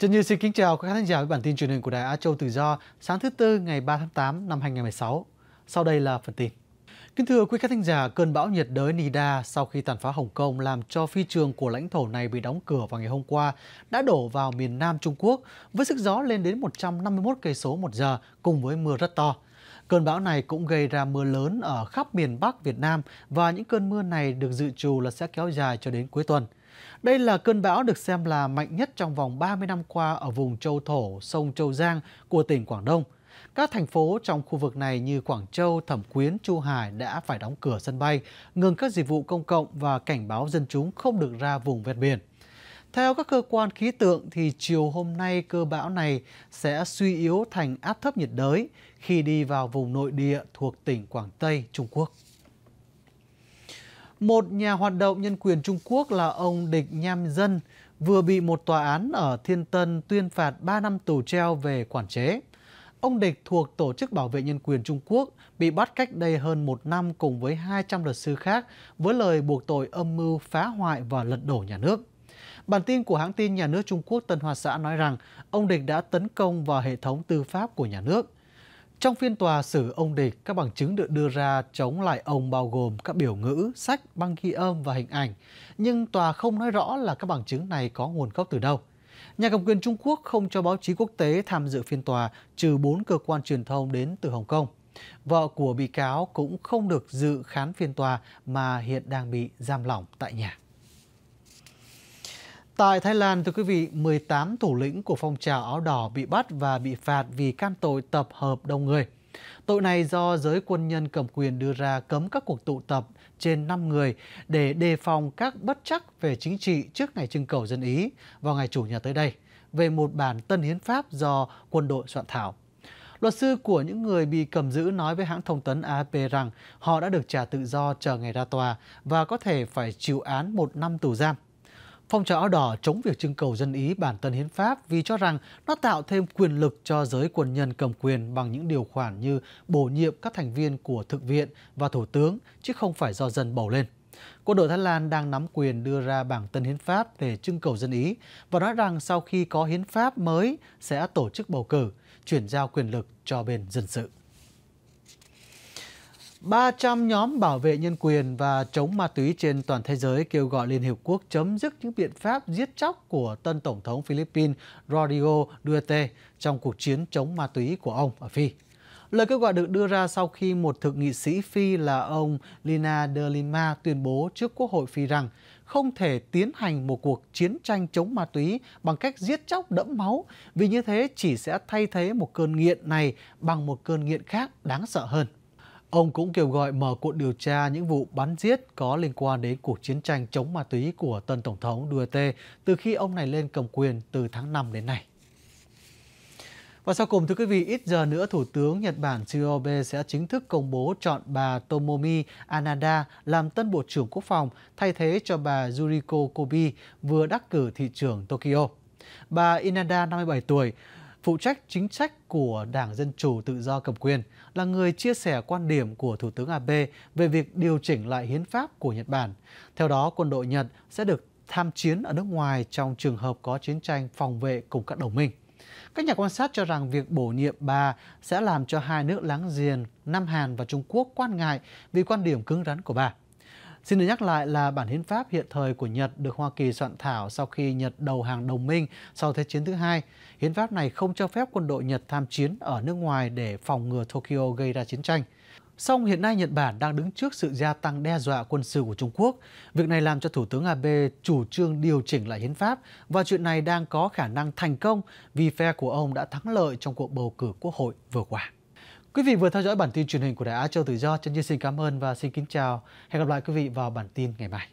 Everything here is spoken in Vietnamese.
Trần Như xin kính chào các khán giả với bản tin truyền hình của Đài Á Châu Tự Do sáng thứ Tư ngày 3 tháng 8 năm 2016. Sau đây là phần tin. Kính thưa quý khán giả, cơn bão nhiệt đới Nida sau khi tàn phá Hồng Kông làm cho phi trường của lãnh thổ này bị đóng cửa vào ngày hôm qua đã đổ vào miền Nam Trung Quốc với sức gió lên đến 151 cây số một giờ cùng với mưa rất to. Cơn bão này cũng gây ra mưa lớn ở khắp miền Bắc Việt Nam và những cơn mưa này được dự trù là sẽ kéo dài cho đến cuối tuần. Đây là cơn bão được xem là mạnh nhất trong vòng 30 năm qua ở vùng châu thổ, sông Châu Giang của tỉnh Quảng Đông. Các thành phố trong khu vực này như Quảng Châu, Thẩm Quyến, Chu Hải đã phải đóng cửa sân bay, ngừng các dịch vụ công cộng và cảnh báo dân chúng không được ra vùng ven biển. Theo các cơ quan khí tượng thì chiều hôm nay cơ bão này sẽ suy yếu thành áp thấp nhiệt đới khi đi vào vùng nội địa thuộc tỉnh Quảng Tây, Trung Quốc. Một nhà hoạt động nhân quyền Trung Quốc là ông Địch Nham Dân vừa bị một tòa án ở Thiên Tân tuyên phạt 3 năm tù treo về quản chế. Ông Địch thuộc Tổ chức Bảo vệ Nhân quyền Trung Quốc bị bắt cách đây hơn một năm cùng với 200 luật sư khác với lời buộc tội âm mưu phá hoại và lật đổ nhà nước. Bản tin của hãng tin nhà nước Trung Quốc Tân Hoa Xã nói rằng ông Địch đã tấn công vào hệ thống tư pháp của nhà nước. Trong phiên tòa xử ông Địch, các bằng chứng được đưa ra chống lại ông bao gồm các biểu ngữ, sách, băng ghi âm và hình ảnh. Nhưng tòa không nói rõ là các bằng chứng này có nguồn gốc từ đâu. Nhà cầm quyền Trung Quốc không cho báo chí quốc tế tham dự phiên tòa, trừ bốn cơ quan truyền thông đến từ Hồng Kông. Vợ của bị cáo cũng không được dự khán phiên tòa mà hiện đang bị giam lỏng tại nhà. Tại Thái Lan, thưa quý vị, 18 thủ lĩnh của phong trào áo đỏ bị bắt và bị phạt vì can tội tập hợp đông người. Tội này do giới quân nhân cầm quyền đưa ra cấm các cuộc tụ tập trên 5 người để đề phòng các bất chắc về chính trị trước ngày trưng cầu dân Ý vào ngày Chủ nhật tới đây về một bản tân hiến pháp do quân đội soạn thảo. Luật sư của những người bị cầm giữ nói với hãng thông tấn AFP rằng họ đã được trả tự do chờ ngày ra tòa và có thể phải chịu án một năm tù giam. Phong trào áo đỏ chống việc trưng cầu dân Ý bản tân hiến pháp vì cho rằng nó tạo thêm quyền lực cho giới quân nhân cầm quyền bằng những điều khoản như bổ nhiệm các thành viên của thực viện và thủ tướng, chứ không phải do dân bầu lên. Quân đội Thái Lan đang nắm quyền đưa ra bảng tân hiến pháp để trưng cầu dân Ý và nói rằng sau khi có hiến pháp mới sẽ tổ chức bầu cử, chuyển giao quyền lực cho bên dân sự. 300 nhóm bảo vệ nhân quyền và chống ma túy trên toàn thế giới kêu gọi Liên Hiệp Quốc chấm dứt những biện pháp giết chóc của tân Tổng thống Philippines Rodrigo Duterte trong cuộc chiến chống ma túy của ông ở Phi. Lời kêu gọi được đưa ra sau khi một thượng nghị sĩ Phi là ông Lina de Lima tuyên bố trước Quốc hội Phi rằng không thể tiến hành một cuộc chiến tranh chống ma túy bằng cách giết chóc đẫm máu, vì như thế chỉ sẽ thay thế một cơn nghiện này bằng một cơn nghiện khác đáng sợ hơn. Ông cũng kêu gọi mở cuộc điều tra những vụ bắn giết có liên quan đến cuộc chiến tranh chống ma túy của tân Tổng thống Duterte từ khi ông này lên cầm quyền từ tháng 5 đến nay. Và sau cùng, thưa quý vị, ít giờ nữa Thủ tướng Nhật Bản Shinzo Abe sẽ chính thức công bố chọn bà Tomomi Anada làm tân Bộ trưởng Quốc phòng thay thế cho bà Yuriko Kobi vừa đắc cử thị trưởng Tokyo. Bà Inada, 57 tuổi, phụ trách chính sách của Đảng Dân Chủ Tự do cầm quyền, là người chia sẻ quan điểm của Thủ tướng Abe về việc điều chỉnh lại hiến pháp của Nhật Bản. Theo đó, quân đội Nhật sẽ được tham chiến ở nước ngoài trong trường hợp có chiến tranh phòng vệ cùng các đồng minh. Các nhà quan sát cho rằng việc bổ nhiệm bà sẽ làm cho hai nước láng giềng Nam Hàn và Trung Quốc quan ngại vì quan điểm cứng rắn của bà. Xin được nhắc lại là bản hiến pháp hiện thời của Nhật được Hoa Kỳ soạn thảo sau khi Nhật đầu hàng đồng minh sau Thế chiến thứ hai. Hiến pháp này không cho phép quân đội Nhật tham chiến ở nước ngoài để phòng ngừa Tokyo gây ra chiến tranh. Song hiện nay Nhật Bản đang đứng trước sự gia tăng đe dọa quân sự của Trung Quốc. Việc này làm cho Thủ tướng Abe chủ trương điều chỉnh lại hiến pháp và chuyện này đang có khả năng thành công vì phe của ông đã thắng lợi trong cuộc bầu cử quốc hội vừa qua. Quý vị vừa theo dõi bản tin truyền hình của Đài Á Châu Tự Do. Chân Nhiên xin cảm ơn và xin kính chào. Hẹn gặp lại quý vị vào bản tin ngày mai.